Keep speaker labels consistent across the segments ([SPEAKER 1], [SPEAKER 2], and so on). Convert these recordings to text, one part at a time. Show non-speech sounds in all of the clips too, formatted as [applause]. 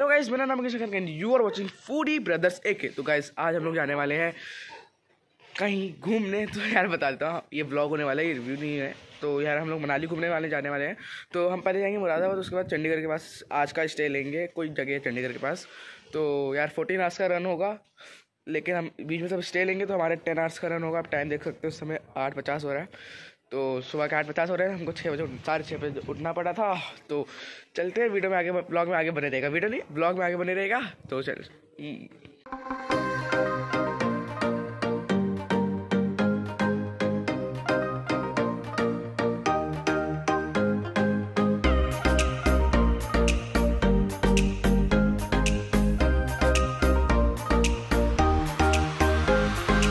[SPEAKER 1] Hello guys मेरा नाम है Shakar you are watching foodie brothers okay तो गाइस आज हम लोग जाने वाले हैं कहीं घूमने। तो यार बता देता हूँ, ये ब्लॉग होने वाला है, ये रिव्यू नहीं है। तो यार हम लोग मनाली घूमने वाले, जाने वाले हैं। तो हम पहले जाएँगे मुरादाबाद, उसके बाद चंडीगढ़ के पास आज का स्टे लेंगे, कोई जगह है चंडीगढ़ के पास। तो यार फोर्टीन आवर्स का रन होगा, लेकिन हम बीच में सब स्टे लेंगे तो हमारे टेन आवर्स का रन होगा। आप टाइम देख सकते हो, उस समय आठ पचास हो रहा है। तो सुबह के आठ पचास हो रहे हैं हमको छः बजे साढ़े छः बजे उठना पड़ा था। तो चलते हैं, वीडियो में आगे, ब्लॉग में आगे बने रहेगा। वीडियो नहीं, ब्लॉग में आगे बने रहेगा। तो चल।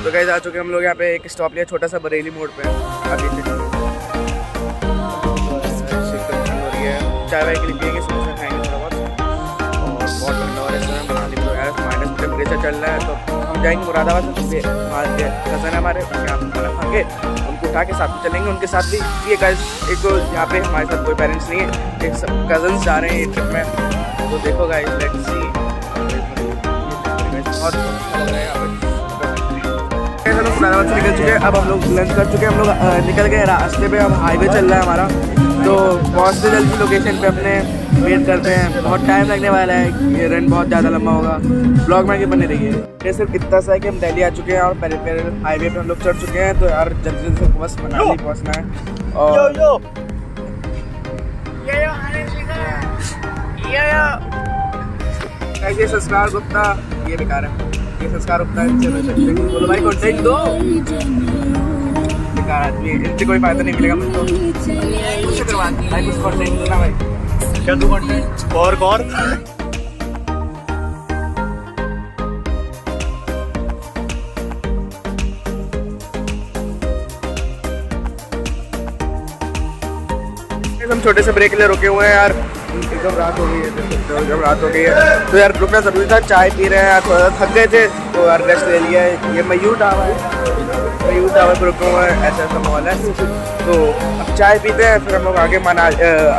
[SPEAKER 1] तो गए आ चुके हम लोग यहाँ पे एक स्टॉप लिया छोटा सा बरेली मोड़ पे। अभी चाय वाय के लिए पिएँगे खाएँगे में तो टेम्परेचर चल रहा है तो हम जाएँगे मुरादाबाद से हमारे कज़न हमारे यहाँ खाना खा के उनको उठा के साथ में चलेंगे, उनके साथ भी। ये एक तो यहाँ पे हमारे साथ कोई पेरेंट्स नहीं है, एक सब कज़न्स जा रहे हैं ट्रिप में। तो देखो गाइस लेट्स सी बहुत अच्छा लग रहा है मुरादाबाद से निकल चुके हैं। अब हम लोग लंच कर चुके हैं। हम लोग निकल गए रास्ते पे। अब हाईवे चल रहा है हमारा। तो पहुँचते जल्दी लोकेशन पे अपने वेट करते हैं। बहुत टाइम लगने वाला है। ये रन बहुत ज़्यादा लंबा होगा। ब्लॉग में आगे बने रहिए। ये सिर्फ़ इतना सा है कि हम दिल्ली आ चुके हैं और पहले पहले हाईवे पे हम लोग चढ़ चुके हैं। तो यार जल्दी जल्दी से बस मनाली पहुँचना है और कैसे संस्कार गुप्ता ये बेकार है। ये संस्कार इनसे मैं सकते हैं। बोलो भाई कॉन्टेक्ट दो। बेकार आदमी इनसे कोई फ़ायदा नहीं मिलेगा मुझको कुछ करवा भाई, कुछ कॉन्टेक्ट दो ना भाई।
[SPEAKER 2] क्या तू कंटेंट और और
[SPEAKER 1] हम छोटे से ब्रेक के लिए रुके हुए हैं यार। एकदम रात हो गई है देख सकते हो, एकदम रात हो गई है। तो यार रुकना ज़रूरी था चाय पी रहे हैं यार थोड़ा सा थक गए थे तो यार रेस्ट ले लिया है। ये मयूर टावर है। मयूर टावर पर रुके हुए हैं ऐसा ऐसा माहौल है। तो अब चाय पीते हैं फिर हम लोग आगे मना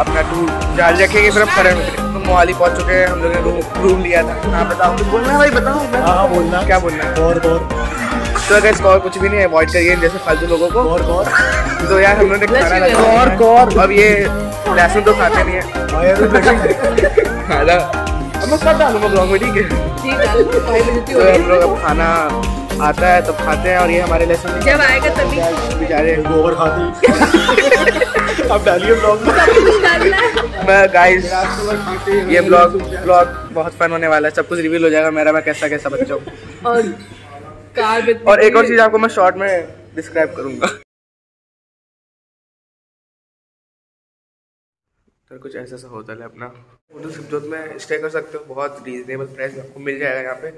[SPEAKER 1] अपना टूर जारी रखेंगे फिर हम खड़े होंगे। तो मोहाली पहुँच चुके हैं हम लोगों ने रूम रूम लिया था। हाँ बताओ कुछ बोलना है भाई बताओ।
[SPEAKER 2] हाँ बोलना।
[SPEAKER 1] क्या बोलना है?
[SPEAKER 2] और और।
[SPEAKER 1] तो अगर इसका और कुछ भी नहीं अवॉइड करिए जैसे फालतू लोगों को।
[SPEAKER 2] और और।
[SPEAKER 1] तो यार हम लोगों ने खाना
[SPEAKER 2] और और
[SPEAKER 1] अब ये लहसुन तो खाते नहीं है।
[SPEAKER 2] हाँ [laughs]
[SPEAKER 1] खाना। अब मैं सब डालूँगा ब्लॉग में ठीक है। तो हम लोग अब खाना आता है तो खाते हैं और ये हमारे लेसन
[SPEAKER 3] जब आएगा तभी
[SPEAKER 1] बेचारे
[SPEAKER 2] गोबर खाती [laughs] अब डालिए ब्लॉग [laughs] में
[SPEAKER 1] मैं गाइस ये ब्लॉग ब्लॉग बहुत फन होने वाला है। सब कुछ रिवील हो जाएगा। मेरा मैं कैसा कैसा बच्चा हूँ।
[SPEAKER 3] और कार
[SPEAKER 1] और एक और चीज़ आपको मैं शॉर्ट में डिस्क्राइब करूँगा। तो कुछ ऐसा सा होटल है अपना होटल सिपजोत में स्टे कर सकते हो, बहुत रीजनेबल प्राइस आपको मिल जाएगा यहाँ पे।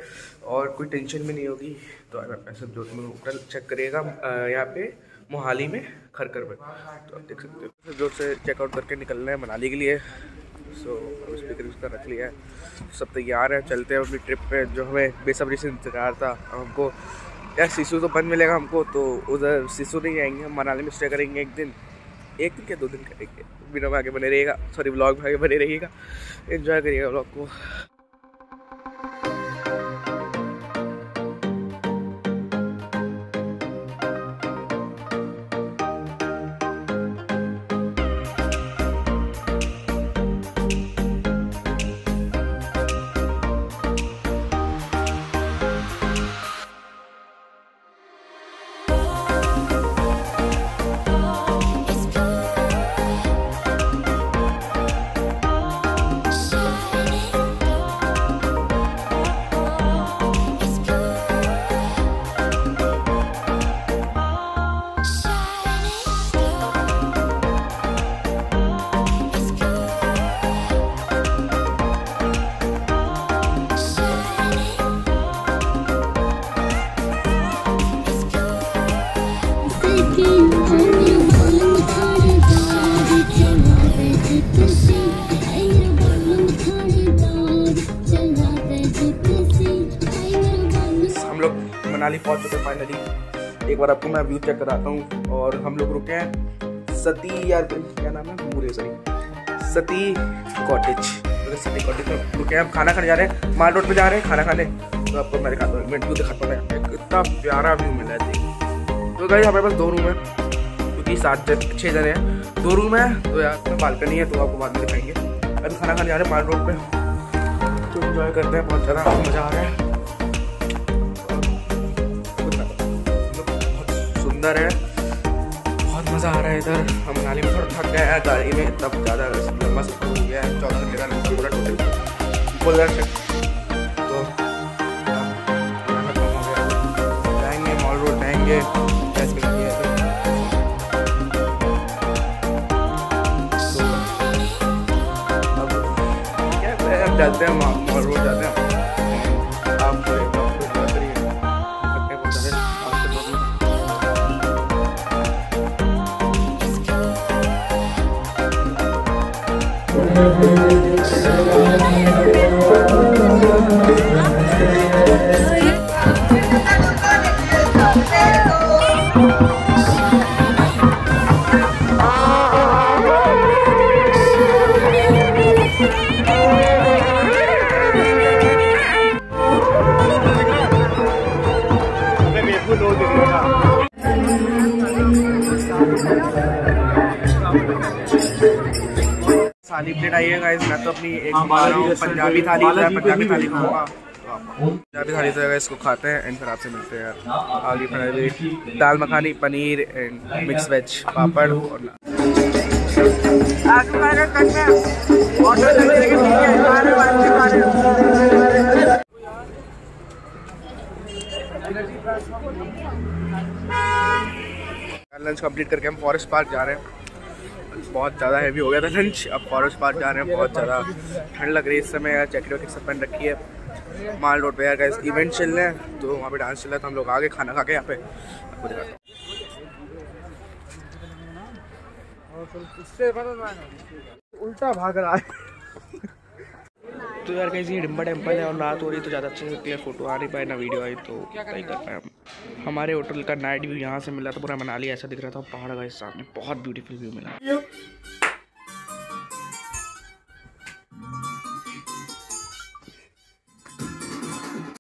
[SPEAKER 1] और कोई टेंशन भी नहीं होगी तो आप सिपजोत में होटल चेक करिएगा यहाँ पे मोहाली में खरकर में। तो आप देख सकते हो सिपजोत से चेकआउट करके निकलना है मनाली के लिए। सो स्पीकर उसका रख लिया है। सब तैयार है, चलते हैं अपनी ट्रिप पे, जो हमें बेसब्री से इंतज़ार था, हमको, यार सिसु तो बंद मिलेगा हमको तो उधर सिसु नहीं आएँगे, हम मनाली में स्टे करेंगे एक दिन। एक दिन क्या, दो दिन करेंगे? वीडियो में आगे बने रहिएगा। सॉरी ब्लॉग में आगे बने रहिएगा। एंजॉय करिएगा ब्लॉग को। मनाली पहुँच चुके फाइनली एक बार आपको मैं व्यू चेक कराता हूँ और हम लोग रुके हैं सती यार, क्या नाम है? मुरे sorry Sati cottage city cottage में रुके हैं, हम खाना खाने जा रहे हैं, माल रोड पे जा रहे हैं, खाना खाने। तो आपको मैं दिखाता हूँ मैं व्यू दिखाता हूँ मैं। इतना प्यारा व्यू मिला है तो गाइस हमारे पास दो रूम है, क्योंकि सात जन छः जने हैं। दो रूम है तो यार बालकनी है तो आपको बाद में दिखाएँगे। अभी खाना खाने जा रहे हैं माल रोड पे। तो इन्जॉय करते हैं, बहुत ज़्यादा मज़ा आ रहा है। सुंदर है। बहुत मज़ा आ रहा है इधर। हम मनाली में थोड़ा थक गए हैं, गाड़ी में तब ज़्यादा लंबा सफ़र हो गया है। चौदह घंटे का रास्ता पूरा टोटल बोलर से तो गया जाएँगे। मॉल रोड जाएँगे गैस लगी है मॉल रोड जाते हैं।
[SPEAKER 2] मेरे को लोग दिख रहा था
[SPEAKER 1] थाली प्लेट आई है गाइस मैं तो अपनी एक
[SPEAKER 2] हाँ,
[SPEAKER 1] पंजाबी थाली पंजाबी थाली खाऊँगा। पंजाबी थाली से इसको खाते हैं एंड फिर आपसे मिलते हैं आगे पड़ा dal makhani paneer and mix veg papad और लंच कंप्लीट करके हम फॉरेस्ट पार्क जा रहे हैं। बहुत ज़्यादा हैवी हो गया था लंच अब फॉरेस्ट पार्क जा रहे हैं, बहुत ज़्यादा ठंड लग रही है इस समय. यार जैकेट वैकेट सब पहन रखी है. माल रोड पे यार का इवेंट चल रहे हैं तो वहाँ पे डांस चल रहा तो हम लोग आगे खाना खा के यहाँ पे आपको दिखा हूँ।
[SPEAKER 2] उल्टा भाग रहा है।
[SPEAKER 1] तो यार कहीं डिम्बा टेंपल है और रात हो रही तो ज़्यादा अच्छे से क्लियर फ़ोटो आ नहीं पाए ना वीडियो आई तो नहीं कर पाए हम। हमारे होटल का नाइट व्यू यहाँ से मिला था पूरा मनाली ऐसा दिख रहा था पहाड़ का इस सामने बहुत ब्यूटीफुल व्यू मिला।